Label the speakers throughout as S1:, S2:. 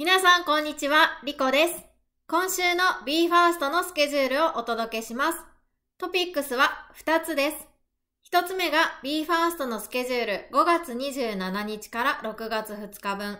S1: 皆さん、こんにちは。リコです。今週の BE:FIRST のスケジュールをお届けします。トピックスは2つです。1つ目が BE:FIRST のスケジュール5月27日から6月2日分。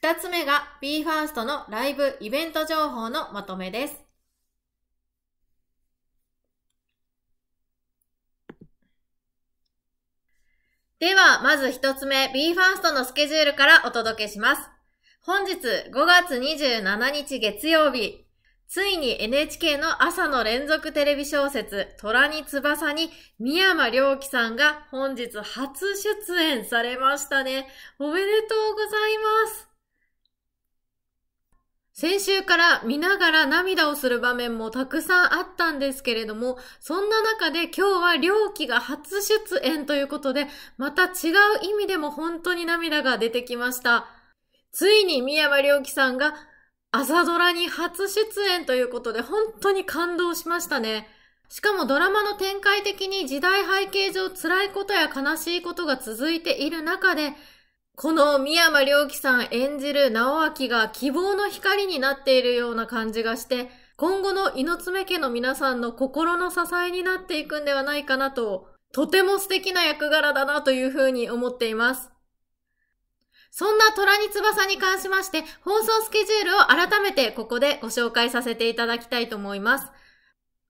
S1: 2つ目が BE:FIRST のライブイベント情報のまとめです。では、まず1つ目、BE:FIRST のスケジュールからお届けします。本日5月27日月曜日、ついに NHK の朝の連続テレビ小説、虎に翼に宮山良樹さんが本日初出演されましたね。おめでとうございます。先週から見ながら涙をする場面もたくさんあったんですけれども、そんな中で今日は良樹が初出演ということで、また違う意味でも本当に涙が出てきました。ついに宮山良樹さんが朝ドラに初出演ということで本当に感動しましたね。しかもドラマの展開的に時代背景上辛いことや悲しいことが続いている中で、この宮山良樹さん演じる直明が希望の光になっているような感じがして、今後の猪爪家の皆さんの心の支えになっていくんではないかなと、とても素敵な役柄だなというふうに思っています。そんな虎に翼に関しまして、放送スケジュールを改めてここでご紹介させていただきたいと思います。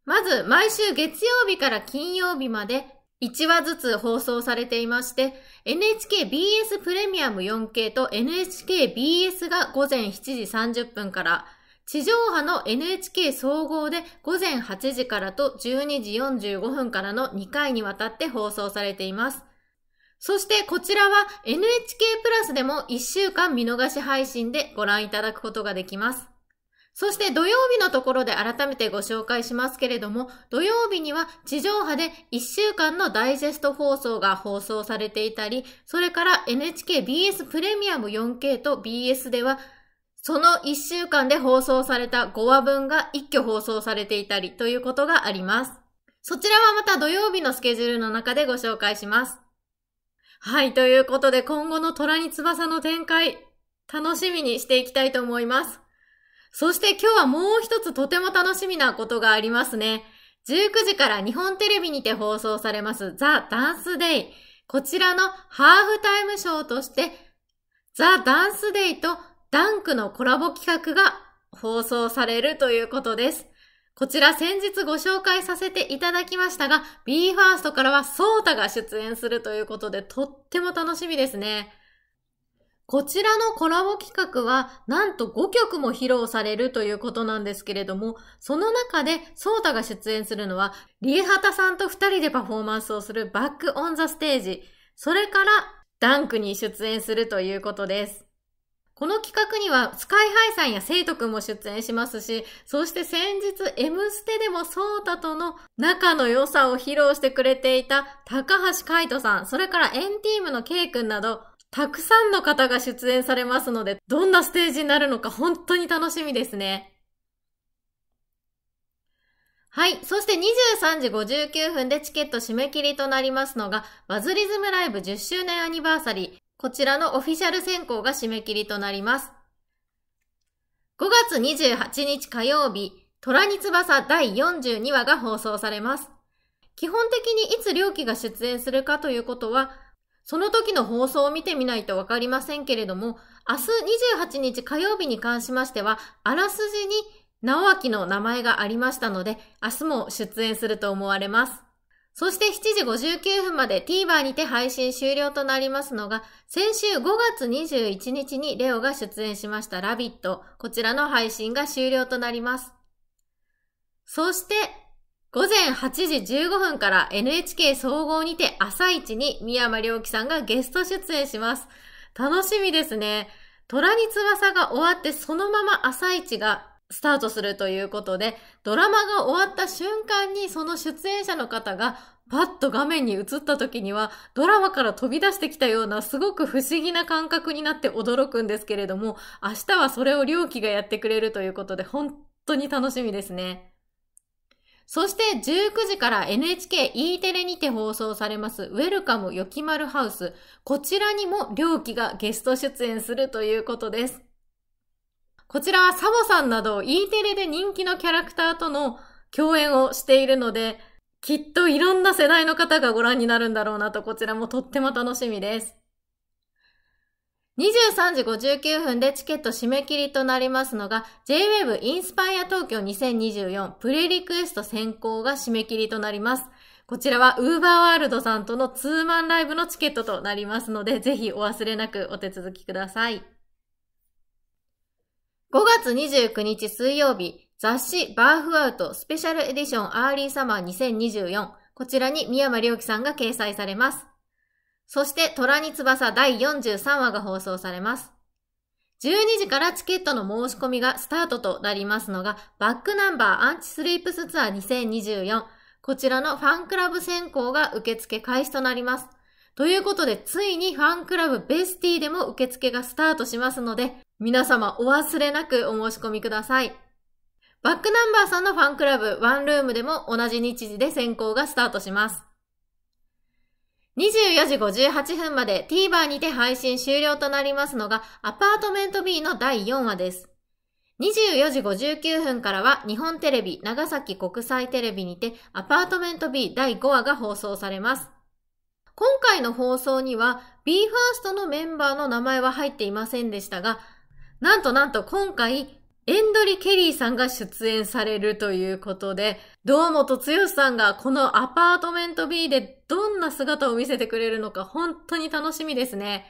S1: まず、毎週月曜日から金曜日まで1話ずつ放送されていまして、NHKBS プレミアム 4K と NHKBS が午前7時30分から、地上波の NHK 総合で午前8時からと12時45分からの2回にわたって放送されています。そしてこちらは NHK プラスでも1週間見逃し配信でご覧いただくことができます。そして土曜日のところで改めてご紹介しますけれども、土曜日には地上波で1週間のダイジェスト放送が放送されていたり、それから NHKBS プレミアム 4K と BS では、その1週間で放送された5話分が一挙放送されていたりということがあります。そちらはまた土曜日のスケジュールの中でご紹介します。はい、ということで今後の虎に翼の展開、楽しみにしていきたいと思います。そして今日はもう一つとても楽しみなことがありますね。19時から日本テレビにて放送されますザ・ダンスデイ。こちらのハーフタイムショーとしてザ・ダンスデイとダンクのコラボ企画が放送されるということです。こちら先日ご紹介させていただきましたが、BE:FIRST からはソータが出演するということでとっても楽しみですね。こちらのコラボ企画は、なんと5曲も披露されるということなんですけれども、その中で、ソータが出演するのは、リエハタさんと2人でパフォーマンスをするバックオンザステージ、それから、ダンクに出演するということです。この企画には、スカイハイさんやセイトくんも出演しますし、そして先日、M ステでもソータとの仲の良さを披露してくれていた高橋海人さん、それからエンティームの K 君など、たくさんの方が出演されますので、どんなステージになるのか本当に楽しみですね。はい。そして23時59分でチケット締め切りとなりますのが、バズリズムライブ10周年アニバーサリー。こちらのオフィシャル選考が締め切りとなります。5月28日火曜日、虎に翼第42話が放送されます。基本的にいつ良気が出演するかということは、その時の放送を見てみないとわかりませんけれども、明日28日火曜日に関しましては、あらすじに直明の名前がありましたので、明日も出演すると思われます。そして7時59分まで TVer にて配信終了となりますのが、先週5月21日にレオが出演しましたラビット、こちらの配信が終了となります。そして、午前8時15分から NHK 総合にて朝一に宮山良樹さんがゲスト出演します。楽しみですね。虎に翼が終わってそのまま朝一がスタートするということで、ドラマが終わった瞬間にその出演者の方がパッと画面に映った時にはドラマから飛び出してきたようなすごく不思議な感覚になって驚くんですけれども、明日はそれを良樹がやってくれるということで本当に楽しみですね。そして19時から NHKE テレにて放送されますウェルカムよきまるハウス。こちらにも良気がゲスト出演するということです。こちらはサボさんなど E テレで人気のキャラクターとの共演をしているので、きっといろんな世代の方がご覧になるんだろうなと、こちらもとっても楽しみです。23時59分でチケット締め切りとなりますのが、JWAVE インスパイア東京2024プレリクエスト先行が締め切りとなります。こちらは Uber ワールドさんとのツーマンライブのチケットとなりますので、ぜひお忘れなくお手続きください。5月29日水曜日、雑誌 BARFOUT! Special Edition Early Summer 2024。こちらに三山凌輝さんが掲載されます。そして虎に翼第43話が放送されます。12時からチケットの申し込みがスタートとなりますのが、 back number anti sleeps tour 2024。こちらのファンクラブ先行が受付開始となります。ということで、ついにファンクラブ BESTY でも受付がスタートしますので、皆様お忘れなくお申し込みください。バックナンバーさんのファンクラブ one room でも同じ日時で先行がスタートします。24時58分まで TVer にて配信終了となりますのがアパートメント B の第4話です。24時59分からは日本テレビ長崎国際テレビにてアパートメント B 第5話が放送されます。今回の放送には BE:FIRST のメンバーの名前は入っていませんでしたが、なんとなんと今回、エンドリ・ケリーさんが出演されるということで、堂本剛さんがこのアパートメント B でどんな姿を見せてくれるのか本当に楽しみですね。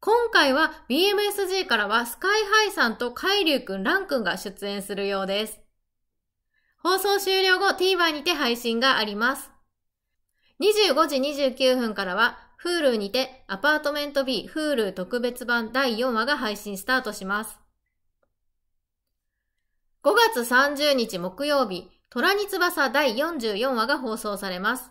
S1: 今回は BMSG からはスカイハイさんとカイリュウくん、ランくんが出演するようです。放送終了後 TVer にて配信があります。25時29分からは、Hulu にてアパートメント B Hulu 特別版第4話が配信スタートします。5月30日木曜日、虎に翼第44話が放送されます。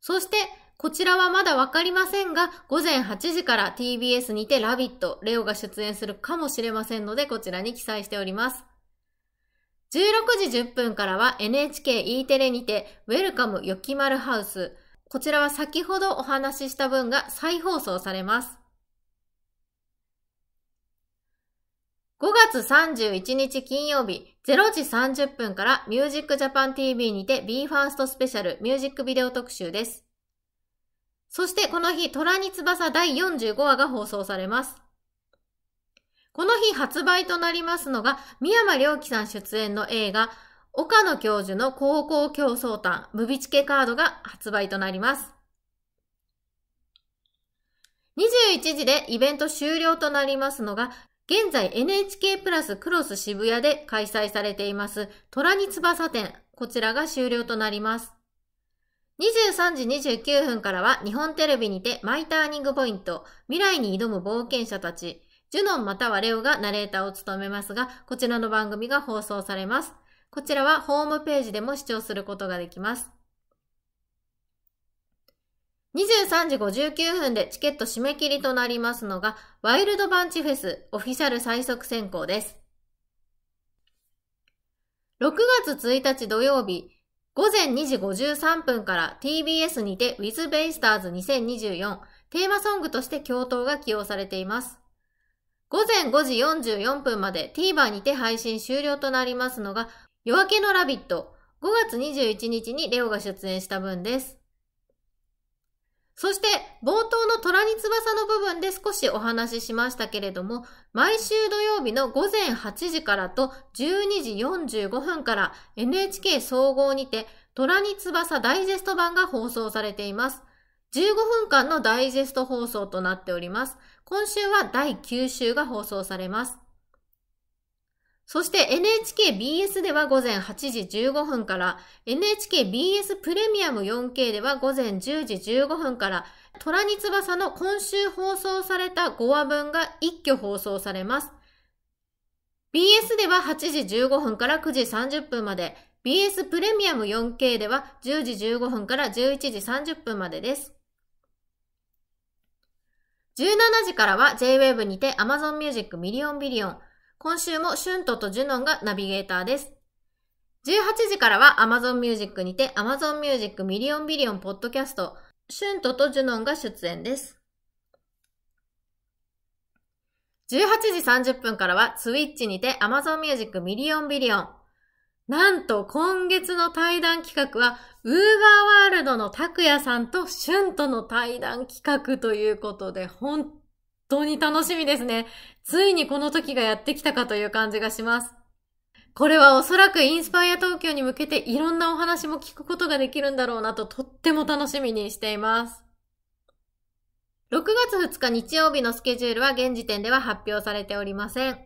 S1: そして、こちらはまだわかりませんが、午前8時から TBS にてラビット、レオが出演するかもしれませんので、こちらに記載しております。16時10分からは NHKE テレにて、ウェルカムよきまるハウス。こちらは先ほどお話しした分が再放送されます。5月31日金曜日0時30分からミュージックジャパン TV にて BE:FIRST スペシャルミュージックビデオ特集です。そしてこの日、虎に翼第45話が放送されます。この日発売となりますのが、宮山良樹さん出演の映画、岡野教授の高校競争単、ムビチケカードが発売となります。21時でイベント終了となりますのが、現在 NHK プラスクロス渋谷で開催されています虎に翼展、こちらが終了となります。23時29分からは日本テレビにてマイターニングポイント、未来に挑む冒険者たち、ジュノンまたはレオがナレーターを務めますが、こちらの番組が放送されます。こちらはホームページでも視聴することができます。23時59分でチケット締め切りとなりますのが、ワイルドバンチフェスオフィシャル最速選考です。6月1日土曜日、午前2時53分から TBS にて With ベイスターズ2024テーマソングとして共闘が起用されています。午前5時44分まで TVer にて配信終了となりますのが、夜明けのラビット、5月21日にレオが出演した分です。そして、冒頭の虎に翼の部分で少しお話ししましたけれども、毎週土曜日の午前8時からと12時45分から NHK 総合にて虎に翼ダイジェスト版が放送されています。15分間のダイジェスト放送となっております。今週は第9週が放送されます。そして NHKBS では午前8時15分から、NHKBS プレミアム 4K では午前10時15分から、虎に翼の今週放送された5話分が一挙放送されます。BS では8時15分から9時30分まで、BS プレミアム 4K では10時15分から11時30分までです。17時からは J-WAVE にて Amazon Music MILLION BILLION。今週も SHUNTO と JUNON がナビゲーターです。18時からは Amazon Music にて Amazon Music MILLION BILLION ポッドキャスト。 SHUNTO と JUNON が出演です。18時30分からは Twitch にて Amazon Music MILLION BILLION。なんと今月の対談企画は、 UVERワールドの拓也さんとシュンとの対談企画ということで、本当に楽しみですね。ついにこの時がやってきたかという感じがします。これはおそらくインスパイア東京に向けていろんなお話も聞くことができるんだろうなととっても楽しみにしています。6月2日日曜日のスケジュールは現時点では発表されておりません。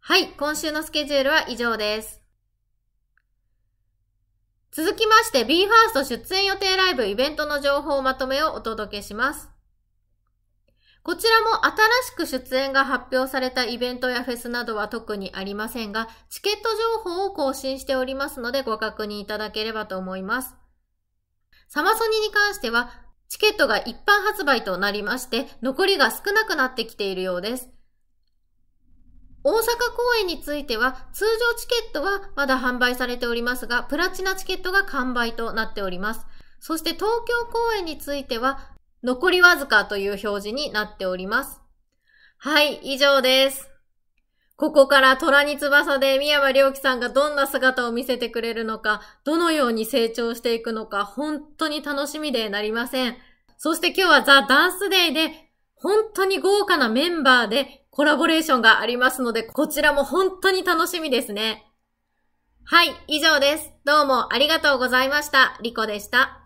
S1: はい、今週のスケジュールは以上です。続きまして BE:FIRST 出演予定ライブイベントの情報まとめをお届けします。こちらも新しく出演が発表されたイベントやフェスなどは特にありませんが、チケット情報を更新しておりますのでご確認いただければと思います。サマソニに関しては、チケットが一般発売となりまして、残りが少なくなってきているようです。大阪公演については、通常チケットはまだ販売されておりますが、プラチナチケットが完売となっております。そして東京公演については、残りわずかという表示になっております。はい、以上です。ここから虎に翼で宮山良樹さんがどんな姿を見せてくれるのか、どのように成長していくのか、本当に楽しみでなりません。そして今日はザ・ダンスデーで、本当に豪華なメンバーでコラボレーションがありますので、こちらも本当に楽しみですね。はい、以上です。どうもありがとうございました。リコでした。